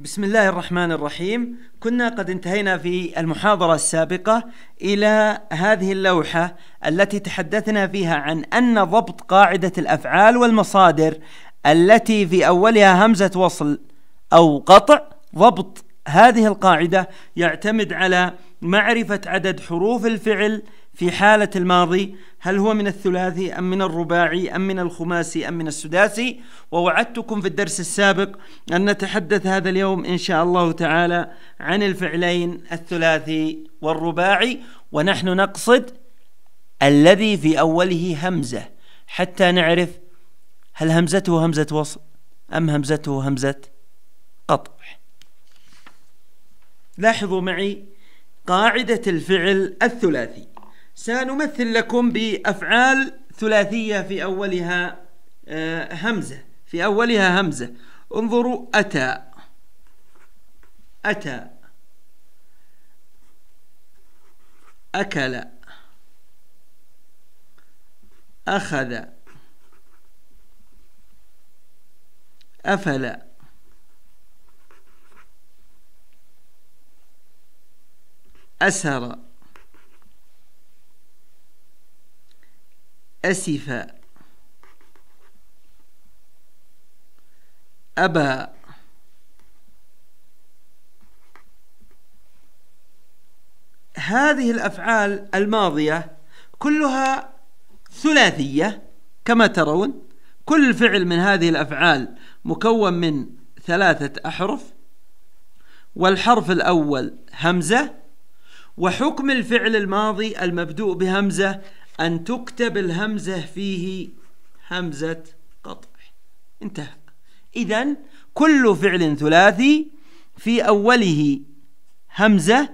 بسم الله الرحمن الرحيم. كنا قد انتهينا في المحاضرة السابقة إلى هذه اللوحة التي تحدثنا فيها عن أن ضبط قاعدة الأفعال والمصادر التي في أولها همزة وصل أو قطع ضبط هذه القاعدة يعتمد على معرفة عدد حروف الفعل في حالة الماضي هل هو من الثلاثي أم من الرباعي أم من الخماسي أم من السداسي؟ ووعدتكم في الدرس السابق أن نتحدث هذا اليوم إن شاء الله تعالى عن الفعلين الثلاثي والرباعي ونحن نقصد الذي في أوله همزة حتى نعرف هل همزته همزة وصل أم همزته همزة قطع. لاحظوا معي قاعدة الفعل الثلاثي. سنمثل لكم بأفعال ثلاثية في أولها آه، همزة. في أولها همزة. انظروا أتى. أتى. أكل. أخذ. أفل. أسر أسف. أبى هذه الأفعال الماضية كلها ثلاثية كما ترون. كل فعل من هذه الأفعال مكون من ثلاثة أحرف والحرف الأول همزة وحكم الفعل الماضي المبدوء بهمزة أن تكتب الهمزة فيه همزة قطع. انتهى. إذا كل فعل ثلاثي في أوله همزة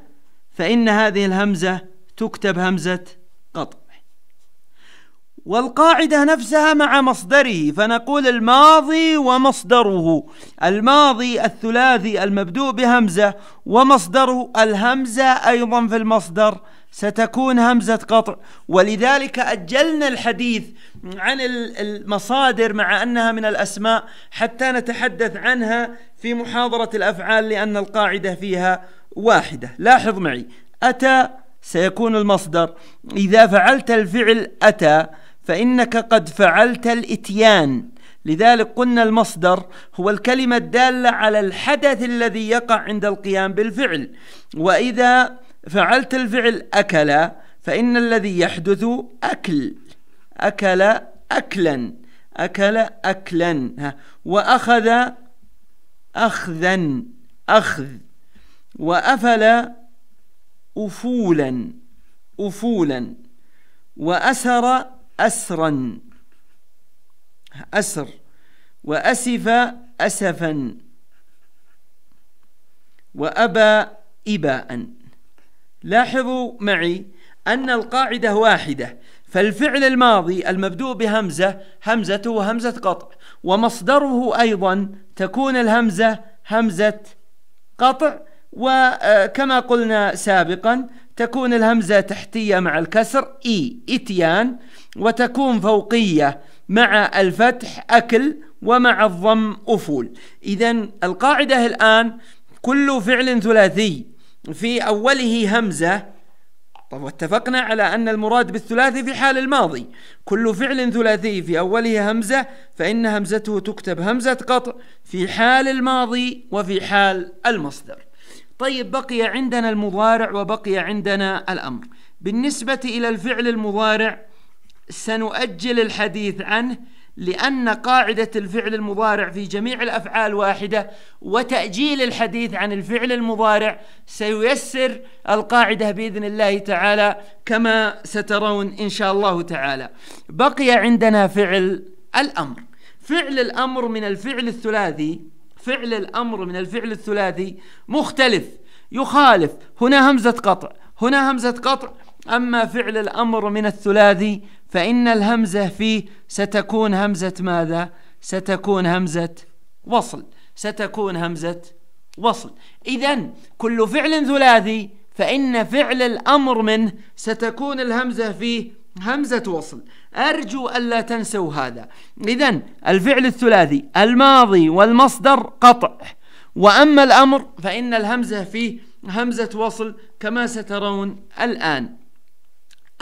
فإن هذه الهمزة تكتب همزة قطع. والقاعدة نفسها مع مصدره فنقول الماضي ومصدره. الماضي الثلاثي المبدوء بهمزة ومصدره الهمزة أيضا في المصدر ستكون همزة قطع. ولذلك أجلنا الحديث عن المصادر مع أنها من الأسماء حتى نتحدث عنها في محاضرة الأفعال لأن القاعدة فيها واحدة. لاحظ معي أتى سيكون المصدر إذا فعلت الفعل أتى فإنك قد فعلت الإتيان. لذلك قلنا المصدر هو الكلمة الدالة على الحدث الذي يقع عند القيام بالفعل. وإذا فعلت الفعل أكل فإن الذي يحدث أكل. أكل أكلا. أكل أكلا. وأخذ أخذا. أخذ. وأفل أفولا. أفولا. وأسر أسرا. أسر. وأسف أسفا. وأبى إباء. لاحظوا معي أن القاعدة واحدة فالفعل الماضي المبدوء بهمزة همزته همزة قطع ومصدره أيضا تكون الهمزة همزة قطع وكما قلنا سابقا تكون الهمزة تحتية مع الكسر إي إتيان وتكون فوقية مع الفتح أكل ومع الضم أفول. إذا القاعدة الآن كل فعل ثلاثي. في أوله همزة. طب واتفقنا على أن المراد بالثلاثي في حال الماضي. كل فعل ثلاثي في أوله همزة فإن همزته تكتب همزة قطع في حال الماضي وفي حال المصدر. طيب بقي عندنا المضارع وبقي عندنا الأمر. بالنسبة إلى الفعل المضارع سنؤجل الحديث عنه لأن قاعدة الفعل المضارع في جميع الأفعال واحدة وتأجيل الحديث عن الفعل المضارع سييسر القاعدة بإذن الله تعالى كما سترون إن شاء الله تعالى. بقي عندنا فعل الأمر. فعل الأمر من الفعل الثلاثي فعل الأمر من الفعل الثلاثي مختلف يخالف. هنا همزة قطع هنا همزة قطع أما فعل الأمر من الثلاثي فإن الهمزة فيه ستكون همزة ماذا؟ ستكون همزة وصل. ستكون همزة وصل. إذا كل فعل ثلاثي فإن فعل الأمر منه ستكون الهمزة فيه همزة وصل. أرجو ألا تنسوا هذا. إذا الفعل الثلاثي الماضي والمصدر قطع. وأما الأمر فإن الهمزة فيه همزة وصل كما سترون الآن.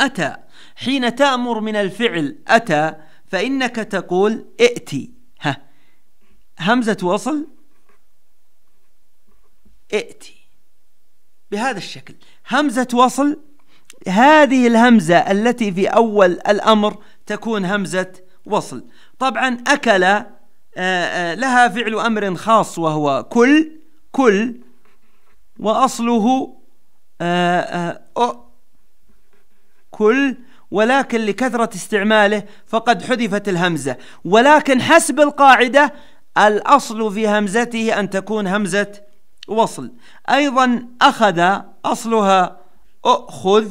أتى. حين تأمر من الفعل أتى فإنك تقول ائتي. ها. همزة وصل؟ ائتي. بهذا الشكل. همزة وصل؟ هذه الهمزة التي في أول الأمر تكون همزة وصل. طبعا أكل آآ آآ لها فعل أمر خاص وهو كل كل وأصله آآ كل ولكن لكثرة استعماله فقد حذفت الهمزة. ولكن حسب القاعدة الأصل في همزته أن تكون همزة وصل. أيضا أخذ أصلها أخذ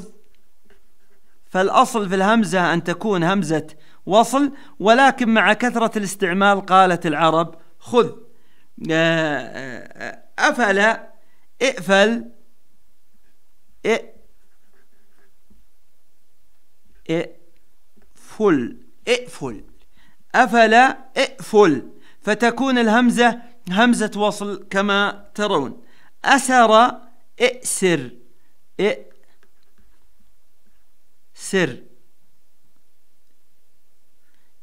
فالأصل في الهمزة أن تكون همزة وصل ولكن مع كثرة الاستعمال قالت العرب خذ. آه، آه، أفل اقفل اقفل اقفل. أفل اقفل. فتكون الهمزة همزة وصل كما ترون. أسر ائسر ائسر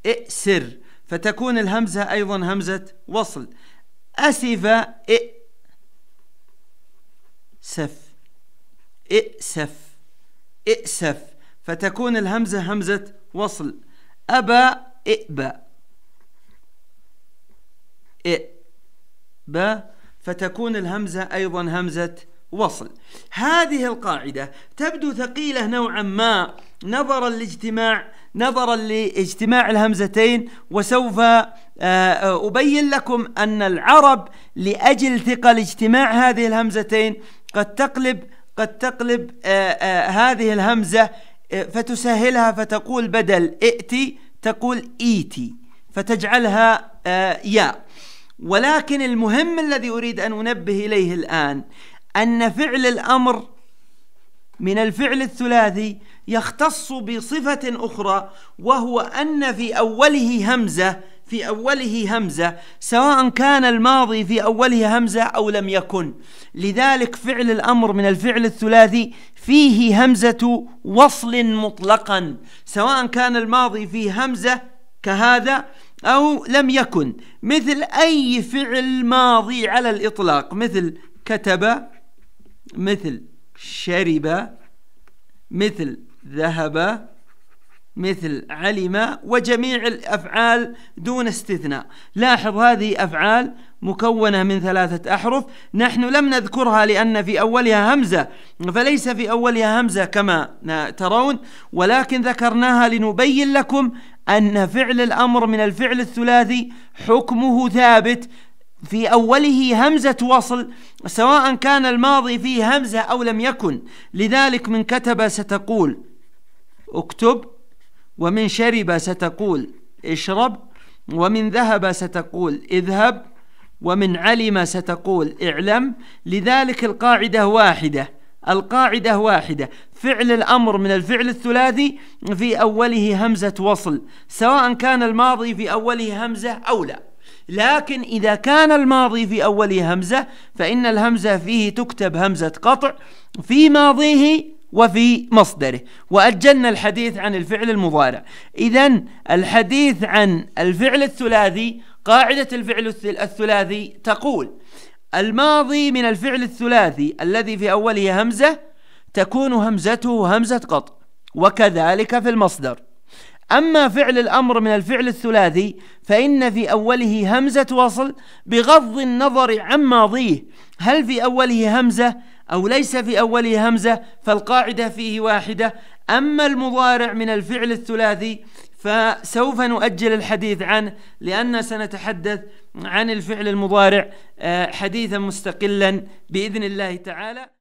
ائسر فتكون الهمزة أيضا همزة وصل. أسف ائسف ائسف ائسف فتكون الهمزة همزة وصل. أبى ائبى ائبى فتكون الهمزة أيضا همزة وصل. هذه القاعدة تبدو ثقيلة نوعا ما. نظرا لاجتماع نظرا لاجتماع الهمزتين وسوف آه، آه، أبين لكم أن العرب لأجل ثقل اجتماع هذه الهمزتين قد تقلب قد تقلب آه، هذه الهمزة فتسهلها فتقول بدل ائتي تقول ايتي فتجعلها ياء. ولكن المهم الذي أريد أن أنبه إليه الآن أن فعل الأمر من الفعل الثلاثي يختص بصفة أخرى وهو أن في أوله همزة في أوله همزة سواء كان الماضي في أوله همزة أو لم يكن. لذلك فعل الأمر من الفعل الثلاثي فيه همزة وصل مطلقا سواء كان الماضي فيه همزة كهذا أو لم يكن. مثل أي فعل ماضي على الإطلاق مثل كتب مثل شرب مثل ذهب مثل علم وجميع الأفعال دون استثناء. لاحظ هذه أفعال مكونة من ثلاثة أحرف. نحن لم نذكرها لأن في أولها همزة فليس في أولها همزة كما ترون ولكن ذكرناها لنبين لكم أن فعل الأمر من الفعل الثلاثي حكمه ثابت. في أوله همزة وصل سواء كان الماضي فيه همزة أو لم يكن. لذلك من كتب ستقول اكتب ومن شرب ستقول اشرب. ومن ذهب ستقول اذهب. ومن علم ستقول اعلم. لذلك القاعدة واحدة القاعدة واحدة. فعل الأمر من الفعل الثلاثي في أوله همزة وصل سواء كان الماضي في أوله همزة أو لا. لكن إذا كان الماضي في أوله همزة فإن الهمزة فيه تكتب همزة قطع في ماضيه وفي مصدره. وأجلنا الحديث عن الفعل المضارع. إذا الحديث عن الفعل الثلاثي قاعدة الفعل الثلاثي تقول الماضي من الفعل الثلاثي الذي في أوله همزة تكون همزته همزة قطع وكذلك في المصدر. أما فعل الأمر من الفعل الثلاثي فإن في أوله همزة وصل بغض النظر عن ماضيه. هل في أوله همزة أو ليس في أوله همزة فالقاعدة فيه واحدة. أما المضارع من الفعل الثلاثي فسوف نؤجل الحديث عنه لأن سنتحدث عن الفعل المضارع آه، حديثا مستقلا بإذن الله تعالى.